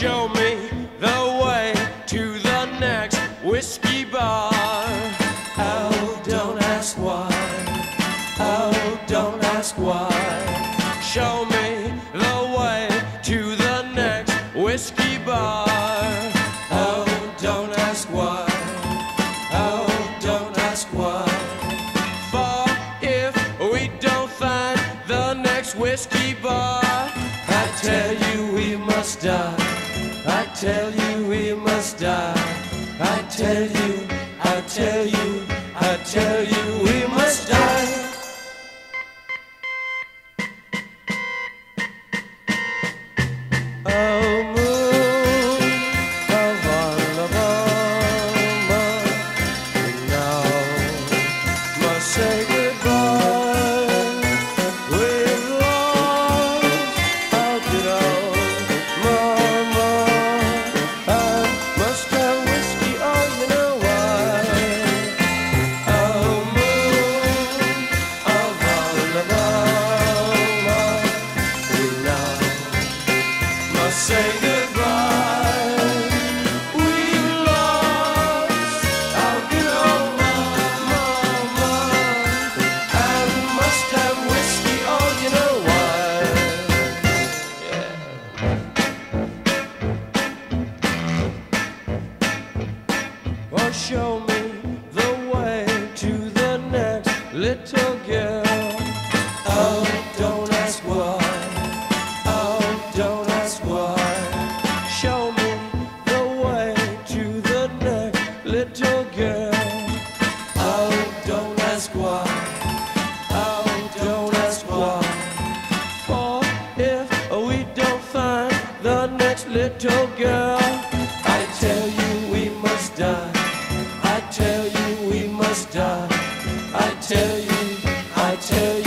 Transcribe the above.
show me the way to the next whiskey bar. Oh, don't ask why. Oh, don't ask why. Show me the way to the next whiskey bar. Oh, don't ask why. Oh, don't ask why. For if we don't find the next whiskey bar, I tell you we must die. Tell you we must die. I tell you, I tell you, I tell you we must die. Oh, moon of Alabama, now must say show me the way to the next little girl. Oh, don't ask why. Oh, don't ask why. Show me the way to the next little girl. Oh, don't ask why. Oh, don't ask why. For if we don't find the next little girl, I tell you I tell you.